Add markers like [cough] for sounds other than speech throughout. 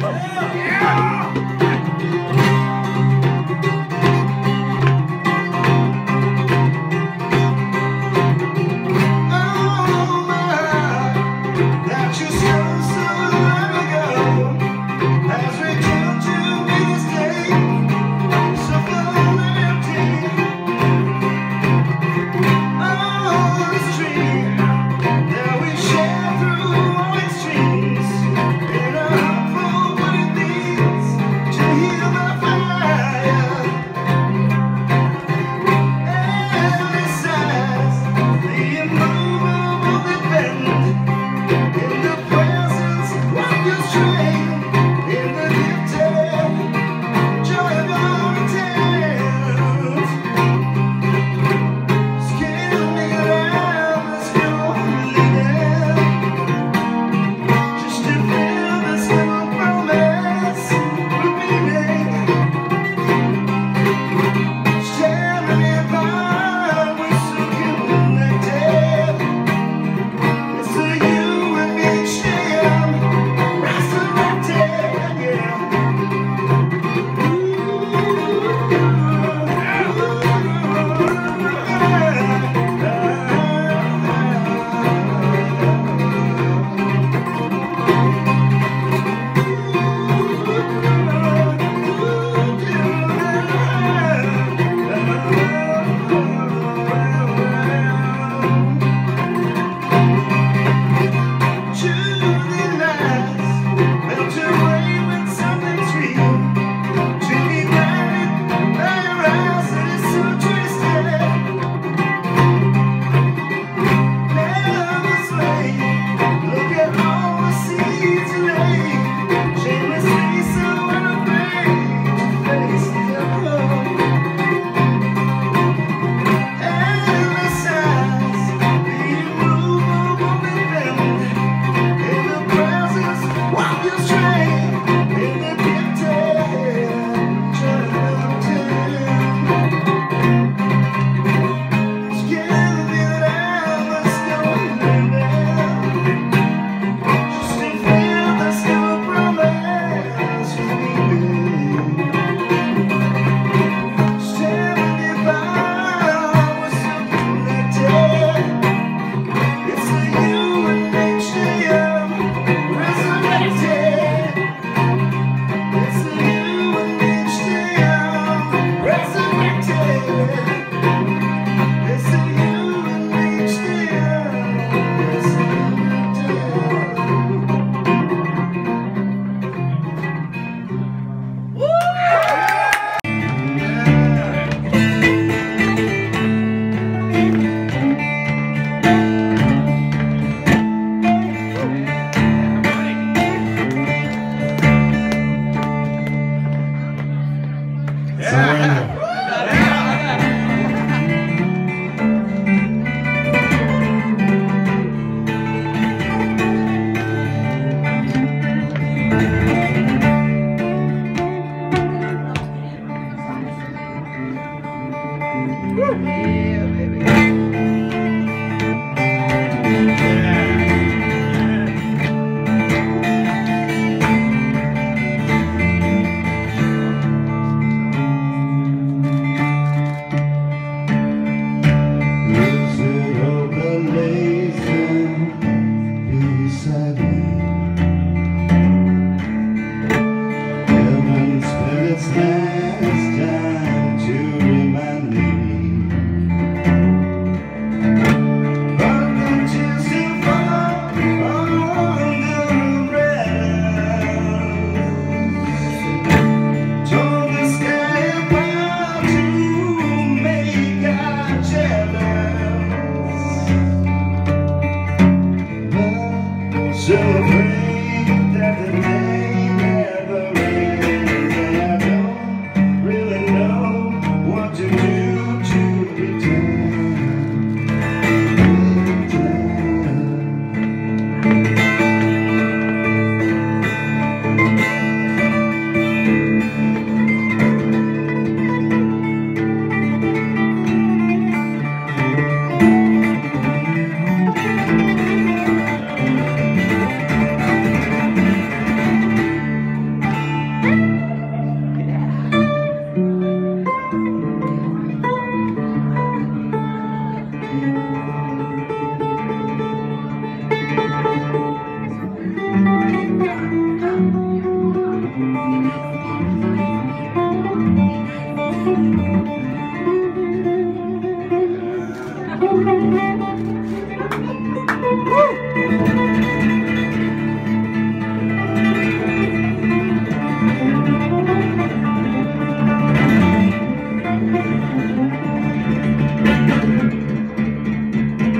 It's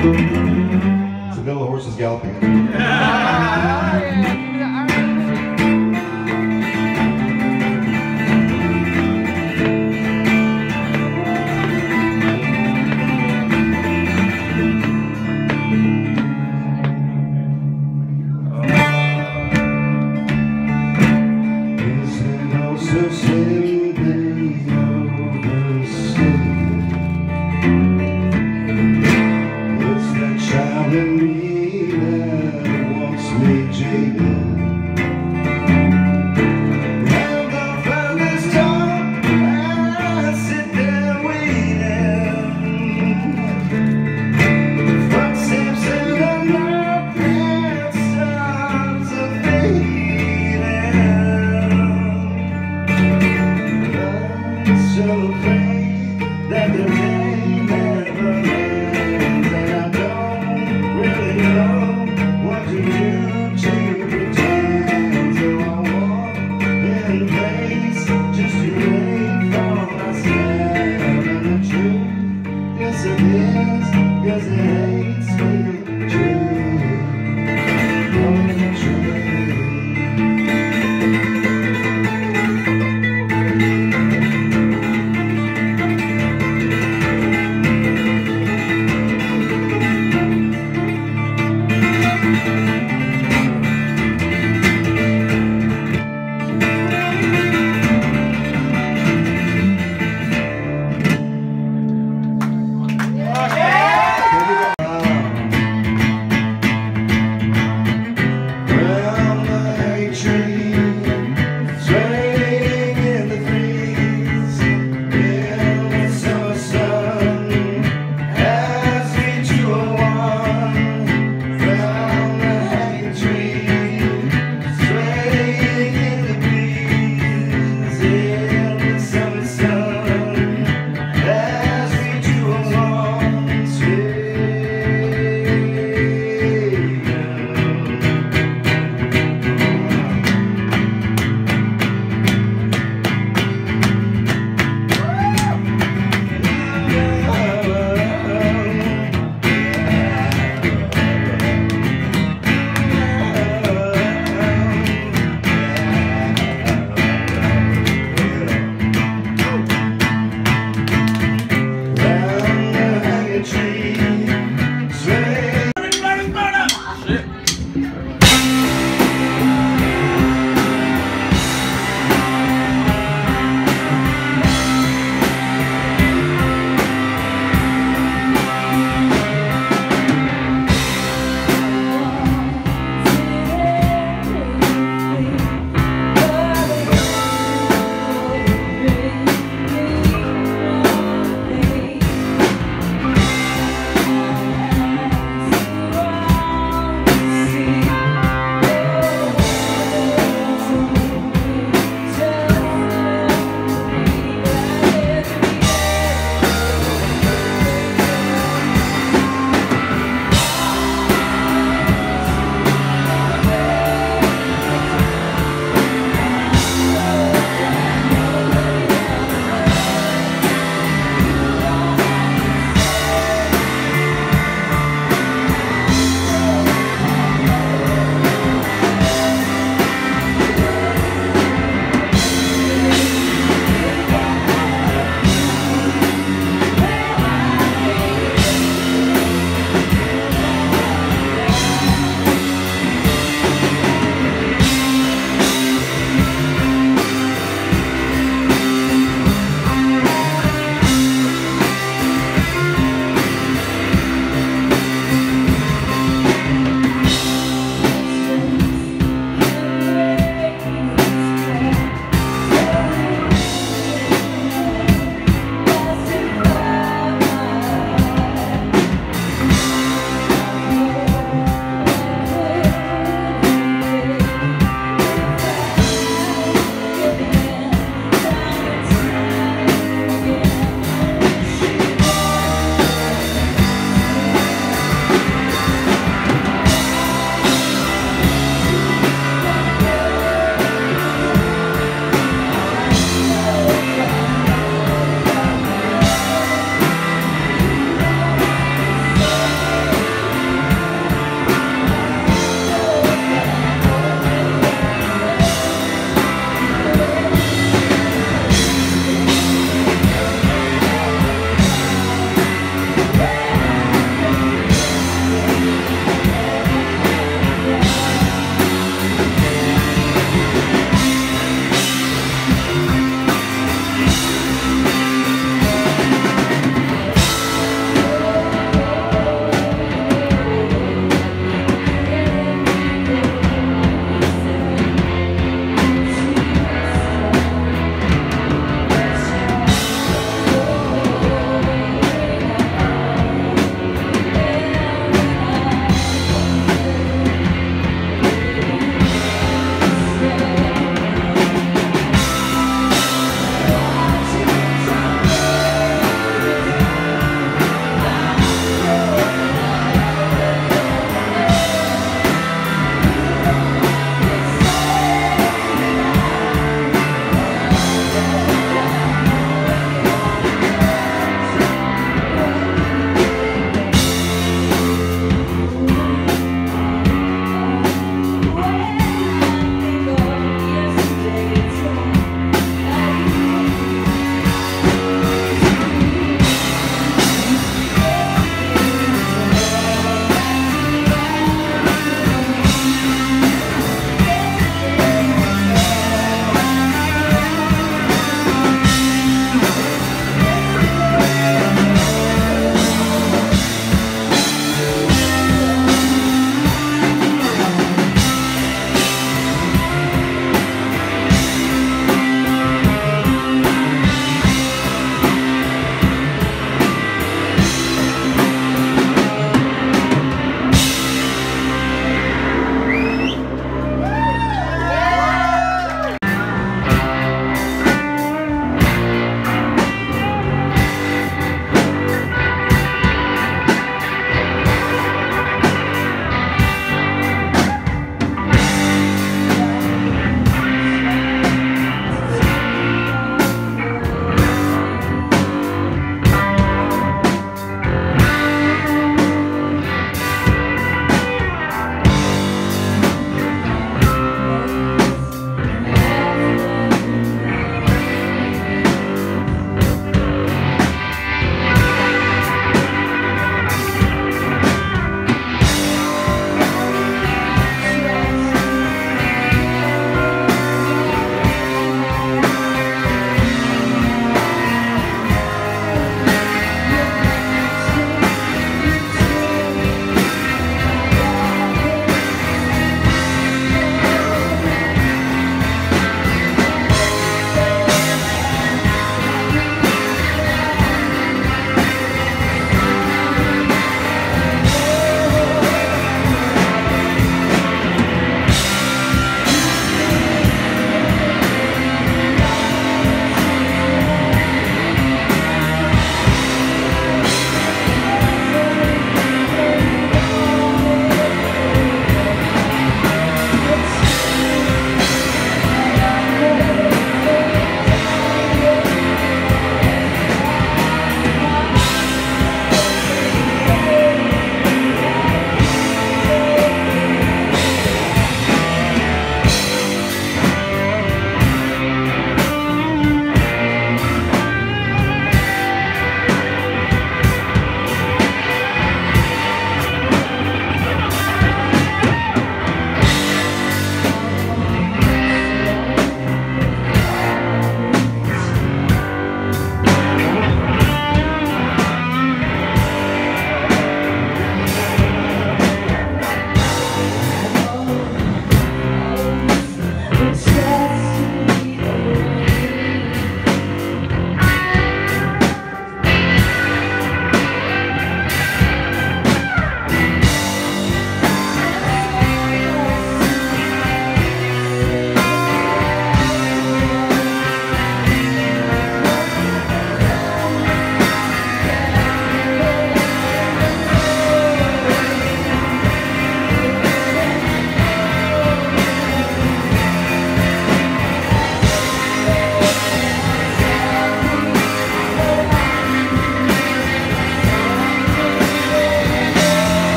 Vanilla horses galloping. [laughs]